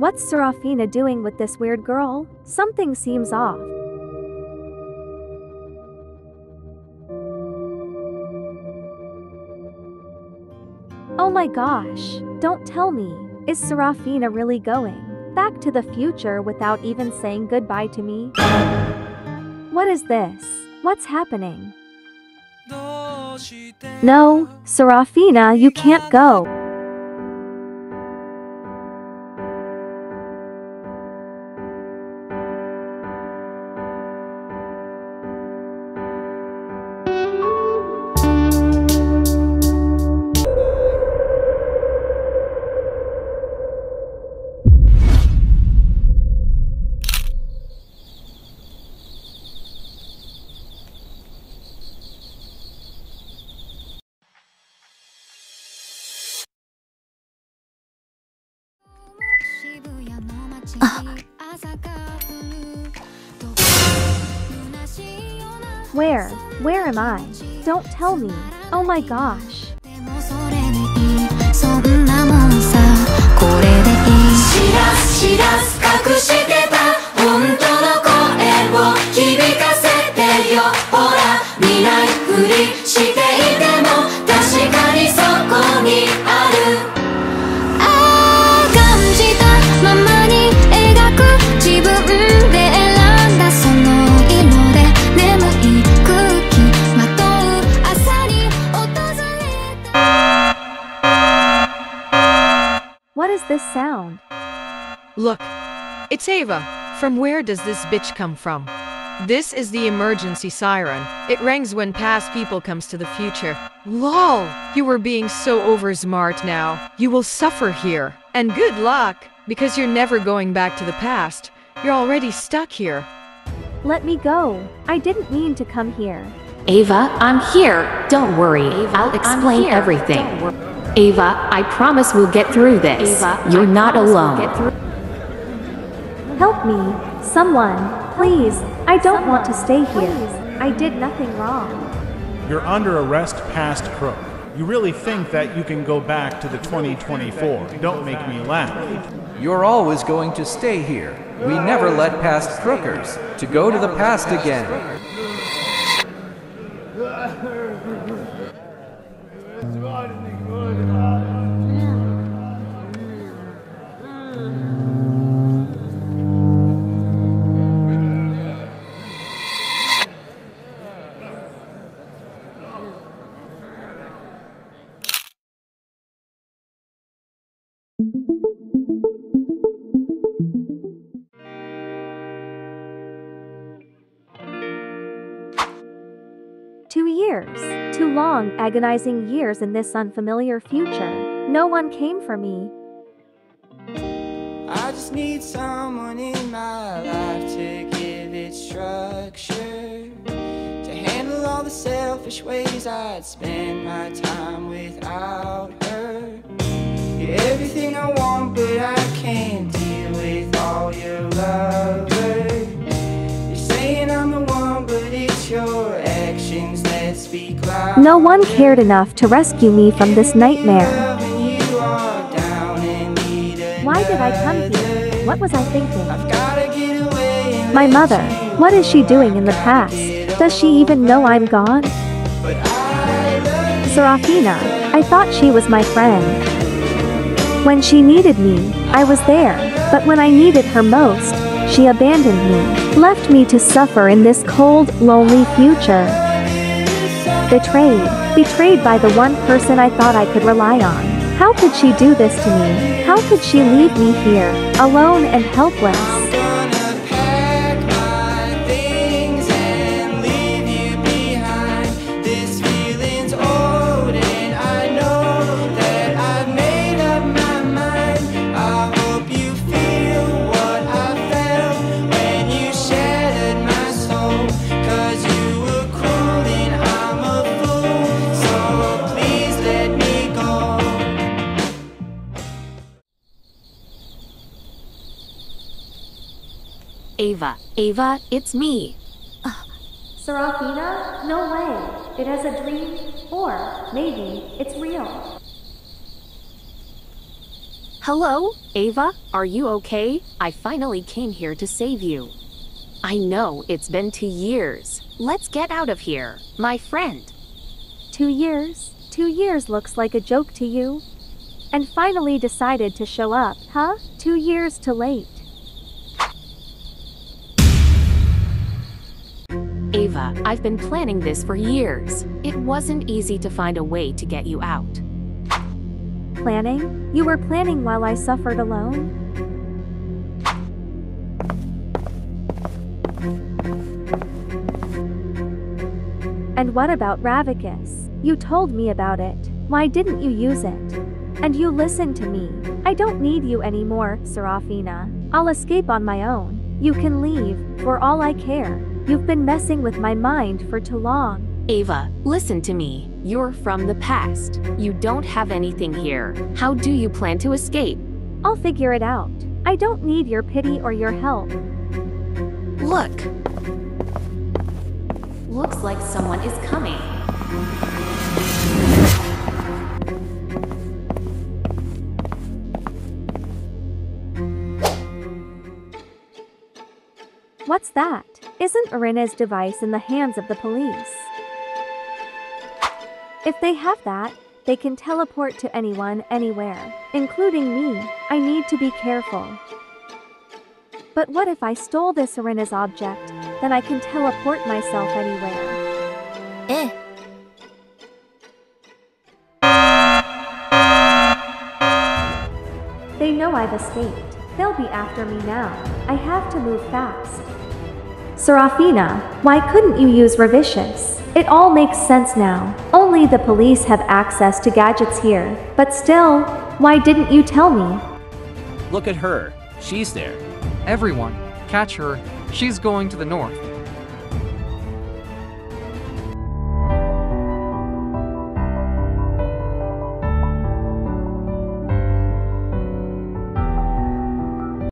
What's Serafina doing with this weird girl? Something seems off. Oh my gosh, don't tell me. Is Serafina really going back to the future without even saying goodbye to me? What is this? What's happening? No, Serafina, you can't go. Where? Where am I? Don't tell me. Oh my gosh. 知らす知らす隠してた本当の声を響かせてよほら見ないふりしていて this sound? Look, it's Ava. From where does this bitch come from? This is the emergency siren. It rings when past people comes to the future. LOL! You were being so over smart now. You will suffer here. And good luck, because you're never going back to the past. You're already stuck here. Let me go. I didn't mean to come here. Ava, I'm here. Don't worry. I'll explain everything. Ava, I promise we'll get through this. You're not alone. Help me. Someone. Please. I don't want to stay here. I did nothing wrong. You're under arrest past crook. You really think that you can go back to the 2024. Don't make me laugh. You're always going to stay here. We never let past crookers to go to the past again. Years. Long, agonizing years in this unfamiliar future. No one came for me. I just need someone in my life to give it structure. To handle all the selfish ways I'd spend my time without her. Everything I want, but I can't deal with all your lovers. No one cared enough to rescue me from this nightmare. Why did I come here? What was I thinking? My mother. What is she doing in the past? Does she even know I'm gone? Serafina. I thought she was my friend. When she needed me, I was there, but when I needed her most, she abandoned me, left me to suffer in this cold, lonely future. Betrayed, betrayed by the one person I thought I could rely on. How could she do this to me? How could she leave me here, alone and helpless? Ava, Ava, it's me. Serafina? No way. It is a dream, or maybe it's real. Hello? Ava, are you okay? I finally came here to save you. I know it's been two years. Let's get out of here, my friend. Two years? Two years looks like a joke to you? And finally decided to show up, huh? Two years too late. Ava, I've been planning this for years. It wasn't easy to find a way to get you out. Planning? You were planning while I suffered alone? And what about Ravicus? You told me about it. Why didn't you use it? And you listened to me. I don't need you anymore, Serafina. I'll escape on my own. You can leave, for all I care. You've been messing with my mind for too long. Ava, listen to me. You're from the past. You don't have anything here. How do you plan to escape? I'll figure it out. I don't need your pity or your help. Look. Looks like someone is coming. What's that? Isn't Irina's device in the hands of the police? If they have that, they can teleport to anyone, anywhere, including me. I need to be careful. But what if I stole this Irina's object? Then I can teleport myself anywhere. ええ They know I've escaped. They'll be after me now. I have to move fast. Serafina, why couldn't you use Revicious? It all makes sense now. Only the police have access to gadgets here. But still, why didn't you tell me? Look at her. She's there. Everyone, catch her. She's going to the north.